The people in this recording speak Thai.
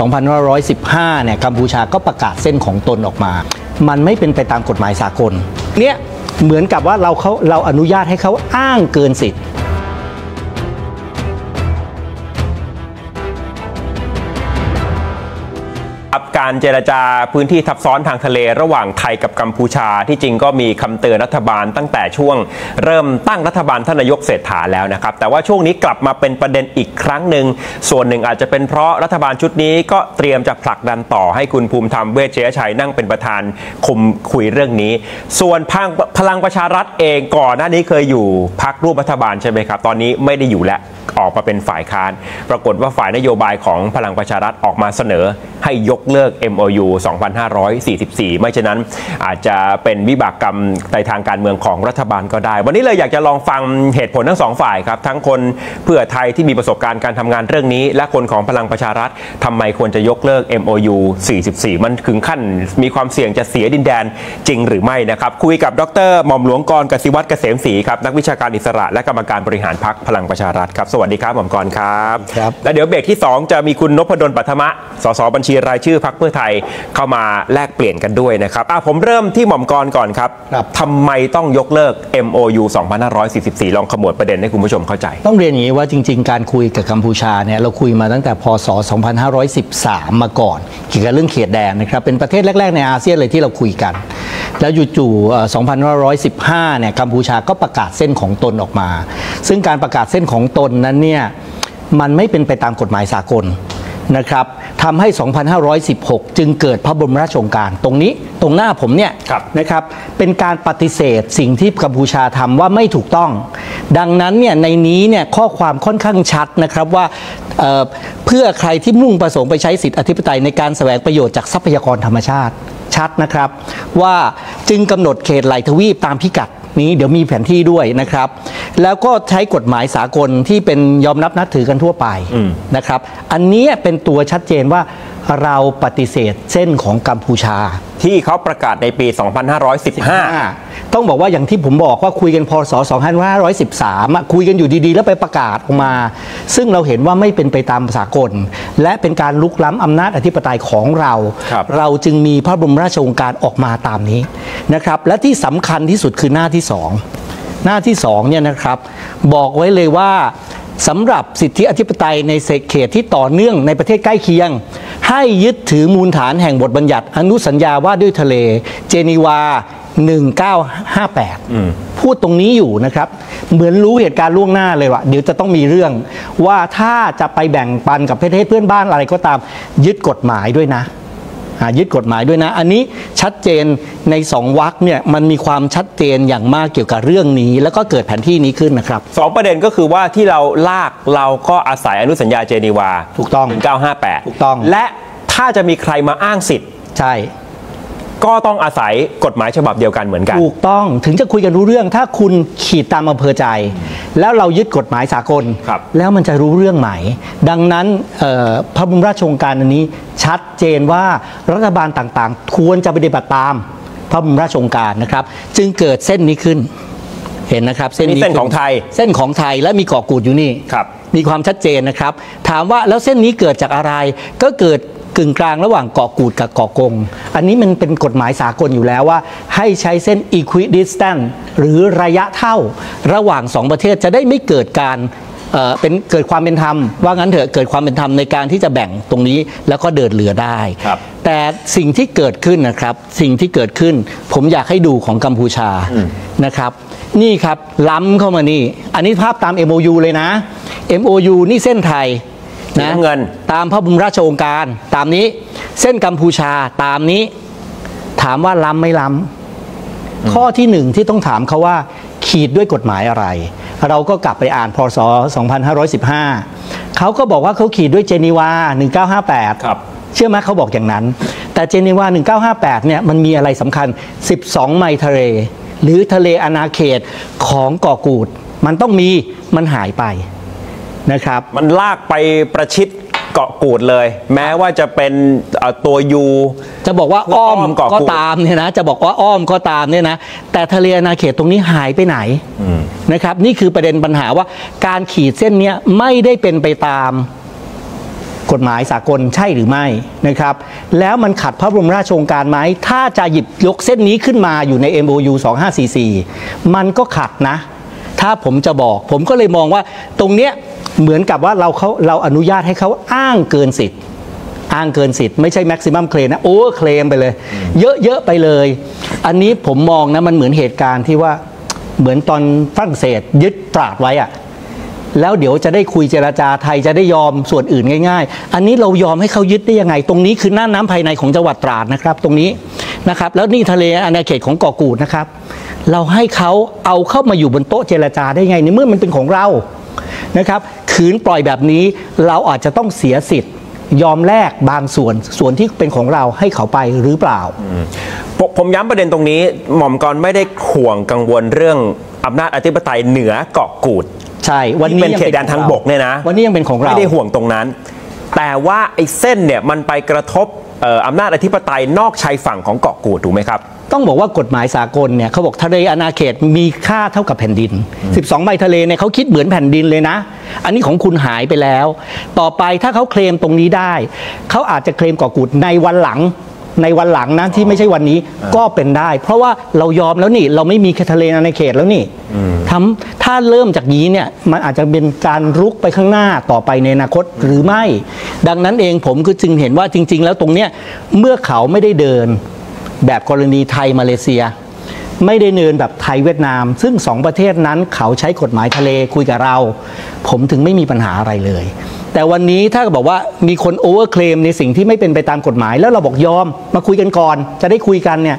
2515 เนี่ยกัมพูชาก็ประกาศเส้นของตนออกมา มันไม่เป็นไปตามกฎหมายสากล เนี่ยเหมือนกับว่าเราเขาเราอนุญาตให้เขาอ้างเกินสิทธิ์ การเจรจาพื้นที่ทับซ้อนทางทะเลระหว่างไทยกับกัมพูชาที่จริงก็มีคำเตือนรัฐบาลตั้งแต่ช่วงเริ่มตั้งรัฐบาลท่านนายกเศรษฐาแล้วนะครับ แต่ว่าช่วงนี้กลับมาเป็นประเด็นอีกครั้งหนึ่ง ส่วนหนึ่งอาจจะเป็นเพราะรัฐบาลชุดนี้ก็เตรียมจะผลักดันต่อให้คุณภูมิธรรมเวชเชยชัยนั่งเป็นประธานคุมคุยเรื่องนี้ ส่วนพลังพลังประชารัฐเองก่อนหน้านี้เคยอยู่พักร่วมรัฐบาลใช่ไหมครับ ตอนนี้ไม่ได้อยู่แล้วออกมาเป็นฝ่ายค้าน ปรากฏว่าฝ่ายนโยบายของพลังประชารัฐออกมาเสนอให้ยกเลิก MOU 2544 ไม่ฉะนั้นอาจจะเป็นวิบากกรรมในทางการเมืองของรัฐบาลก็ได้ วันนี้เลยอยากจะลองฟังเหตุผลทั้งสองฝ่ายครับ ทั้งคนเพื่อไทยที่มีประสบการณ์การทำงานเรื่องนี้ และคนของพลังประชารัฐทำไมควรจะยกเลิก MOU 44 มันถึงขั้นมีความเสี่ยงจะเสียดินแดนจริงหรือไม่นะครับ คุยกับดรหม่อมหลวงกรกสิวัตรเกษมศรีครับนักวิชาการอิสระ และกรรมการบริหารพรรคพลังประชารัฐครับสวัสดีครับหม่อมกรครับครับและเดี๋ยวเบรกที่ 2 จะมีคุณนพดลปัทมะสสบัญชีรายชื่อพักเพื่อไทยเข้ามาแลกเปลี่ยนกันด้วยนะครับอะผมเริ่มที่หม่อมกรก่อนครับครับทำไมต้องยกเลิก MOU 2544 ลองขมวดประเด็นให้คุณผู้ชมเข้าใจ ต้องเรียนอย่างนี้ว่าจริง ๆ การคุยกับกัมพูชาเนี่ยเราคุยมาตั้งแต่พศ 2513 มาก่อนเกี่ยวกับเรื่องเขตแดนนะครับเป็นประเทศแรก ๆ ในอาเซียนเลยที่เราคุยกัน แล้วจู่ๆเอ่อ2515 เนี่ยกัมพูชาก็ประกาศเส้นของตนออกมา ซึ่งการประกาศเส้นของตนนั้นเนี่ยมันไม่เป็นไปตามกฎหมายสากลนะครับ ทำให้ 2516 จึงเกิดพระบรมราชโองการ ตรงนี้ตรงหน้าผมเนี่ยครับนะครับเป็นการปฏิเสธสิ่งที่กัมพูชาทำว่าไม่ถูกต้อง ดังนั้นเนี่ยในนี้เนี่ยข้อความค่อนข้างชัดนะครับว่าเอ่อเพื่อใครที่มุ่งประสงค์ไปใช้สิทธิอธิปไตยในการแสวงประโยชน์จากทรัพยากรธรรมชาติชัดนะครับ ว่าจึงกำหนดเขตไหลทวีปตามพิกัดนี้เดี๋ยวมีแผนที่ด้วยนะครับ แล้วก็ใช้กฎหมายสากลที่เป็นยอมรับนับถือกันทั่วไปนะครับ อันเนี้ยเป็นตัวชัดเจนว่าเราปฏิเสธเส้นของกัมพูชา ที่เขาประกาศในปี 2515 ต้องบอกว่าอย่างที่ผมบอกว่าคุยกันพศ 2513อะคุยกันอยู่ดีๆ แล้วไปประกาศออกมา ซึ่งเราเห็นว่าไม่เป็นไปตามสากล และเป็นการลุกล้ำอำนาจอธิปไตยของเราครับเราจึงมีพระบรมราชโองการออกมาตามนี้นะครับ และที่สำคัญที่สุดคือหน้าที่สอง หน้าที่สองเนี่ยนะครับบอกไว้เลยว่าสำหรับสิทธิอธิปไตยในเขตที่ต่อเนื่องในประเทศใกล้เคียง ให้ยึดถือมูลฐานแห่งบทบัญญัติ อนุสัญญาว่าด้วยทะเล เจนีวา 1958 พูดตรงนี้อยู่นะครับ เหมือนรู้เหตุการณ์ล่วงหน้าเลยว่าเดี๋ยวจะต้องมีเรื่องว่าถ้าจะไปแบ่งปันกับประเทศเพื่อนบ้านอะไรก็ตามยึดกฎหมายด้วยนะอ่า ยึดกฎหมายด้วยนะ อันนี้ชัดเจนในสองวรรคเนี่ยมันมีความชัดเจนอย่างมากเกี่ยวกับเรื่องนี้ แล้วก็เกิดแผนที่นี้ขึ้นนะครับสองประเด็นก็คือว่าที่เราลากเราก็อาศัยอนุสัญญาเจนีวาถูกต้อง1958ถูกต้อง และถ้าจะมีใครมาอ้างสิทธิ์ใช่ก็ต้องอาศัยกฎหมายฉบับเดียวกันเหมือนกัน ถูกต้องถึงจะคุยกันรู้เรื่องถ้าคุณขีดตามอำเภอใจ แล้วเรายึดกฎหมายสากลครับแล้วมันจะรู้เรื่องไหม ดังนั้นเอ่อพระบรมราชโองการอันนี้ชัดเจนว่ารัฐบาลต่างๆ ควรจะปฏิบัติตามพระบรมราชโองการนะครับ จึงเกิดเส้นนี้ขึ้นเห็นนะครับ เส้นนี่นี้เส้นของไทย เส้นของไทยและมีเกาะกูดอยู่นี่ครับมีความชัดเจนนะครับ ถามว่าแล้วเส้นนี้เกิดจากอะไรก็เกิด กึ่งกลางระหว่างเกาะกูดกับเกาะกง อันนี้มันเป็นกฎหมายสากลอยู่แล้วว่า ให้ใช้เส้น equidistant หรือระยะเท่าระหว่างสองประเทศจะได้ไม่เกิดการเอ่อเป็นเกิดความเป็นธรรม ว่างั้นเถอะเกิดความเป็นธรรมในการที่จะแบ่งตรงนี้แล้วก็เดินเรือได้ครับแต่สิ่งที่เกิดขึ้นนะครับสิ่งที่เกิดขึ้น ผมอยากให้ดูของกัมพูชานะครับนี่ครับล้ำเข้ามานี่ อันนี้ภาพตาม MOU เลยนะ MOU นี่เส้นไทยสี น้ำเงินตามพระบรมราชโองการ ตามนี้เส้นกัมพูชาตามนี้ ถามว่าล้ำไม่ล้ำข้อที่หนึ่งที่ต้องถามเขาว่า ขีดด้วยกฎหมายอะไร เราก็กลับไปอ่านพศ 2515 เขาก็บอกว่าเขาขีดด้วยเจนีวา 1958 ครับ เชื่อไหมเขาบอกอย่างนั้น แต่เจนีวา 1958 เนี่ยมันมีอะไรสำคัญ 12 ไมล์ทะเล หรือทะเลอาณาเขตของเกาะกูด มันต้องมีมันหายไป นะครับ มันลากไปประชิดเกาะกูดเลย แม้ว่าจะเป็นเอ่อตัวยู จะบอกว่าอ้อมอ้อมเกาะก็กูดตามเนี่ยนะ จะบอกว่าอ้อมก็ตามเนี่ยนะ แต่ทะเลอาณาเขตตรงนี้หายไปไหนนะครับ นี่คือประเด็นปัญหาว่าการขีดเส้นเนี้ยไม่ได้เป็นไปตาม กฎหมายสากลใช่หรือไม่นะครับ แล้วมันขัดพระบรมราชโองการไหมถ้าจะหยิบยกเส้นนี้ขึ้นมาอยู่ใน MOU 2544 มันก็ขัดนะ ถ้าผมจะบอก ผมก็เลยมองว่าตรงเนี้ย เหมือนกับว่าเราเขาเราอนุญาตให้เขาอ้างเกินสิทธิ์อ้างเกินสิทธิ์ไม่ใช่แม็กซิมัมเคลมนะโอเวอร์เคลมไปเลย เยอะ ๆ ไปเลย อันนี้ผมมองนะมันเหมือนเหตุการณ์ที่ว่าเหมือนตอนฝรั่งเศสยึดตราดไว้อะแล้วเดี๋ยวจะได้คุยเจราจาไทยจะได้ยอมส่วนอื่นง่าย ๆ อันนี้เรายอมให้เขายึดได้ยังไง ตรงนี้คือหน้าน้ำภายในของจังหวัดตราดนะครับ ตรงนี้นะครับ แล้วนี่ทะเลอาณาเขตของเกาะกูดนะครับ เราให้เขาเอาเข้ามาอยู่บนโต๊ะเจรจาได้ไงในเมื่อมันเป็นของเรานะครับ ขืนปล่อยแบบนี้เราอาจจะต้องเสียสิทธิ์ ยอมแลกบางส่วนส่วนที่เป็นของเราให้เขาไปหรือเปล่า ผมผมย้ำประเด็นตรงนี้ หม่อมกรไม่ได้ห่วงกังวลเรื่องอำนาจอธิปไตยเหนือเกาะกูดใช่วันที่นี้เป็นยังเขตแดนทางบกเนี่ยนะวันนี้ยังเป็นของเราไม่ได้ห่วงตรงนั้น แต่ว่าไอ้เส้นเนี่ยมันไปกระทบเอำนาจอธิปไตยนอกชายฝั่งของเกาะกูดถูกไหมครับ ต้องบอกว่ากฎหมายสากลเนี่ยเขาบอกทะเลอาณาเขตมีค่าเท่ากับแผ่นดิน 12 ใบทะเลเนี่ยเขาคิดเหมือนแผ่นดินเลยนะ อันนี้ของคุณหายไปแล้ว ต่อไปถ้าเขาเคลมตรงนี้ได้ เขาอาจจะเคลมเกาะกูดในวันหลัง ในวันหลังนะที่ไม่ใช่วันนี้ก็เป็นได้ เพราะว่าเรายอมแล้วนี่ เราไม่มีแค่ทะเลอาณาเขตแล้วนี่ทำถ้าเริ่มจากนี้เนี่ยมันอาจจะเป็นการรุกไปข้างหน้าต่อไปในอนาคตหรือไม่ ดังนั้นเองผมก็จึงเห็นว่าจริง ๆ แล้วตรงเนี้ยเมื่อเขาไม่ได้เดินแบบกรณีไทยมาเลเซีย ไม่ได้เนินแบบไทยเวียดนาม ซึ่งสองประเทศนั้นเขาใช้กฎหมายทะเลคุยกับเรา ผมถึงไม่มีปัญหาอะไรเลย แต่วันนี้ถ้าบอกว่ามีคนโอเวอร์เคลมในสิ่งที่ไม่เป็นไปตามกฎหมาย แล้วเราบอกยอมมาคุยกันก่อน จะได้คุยกันเนี่ย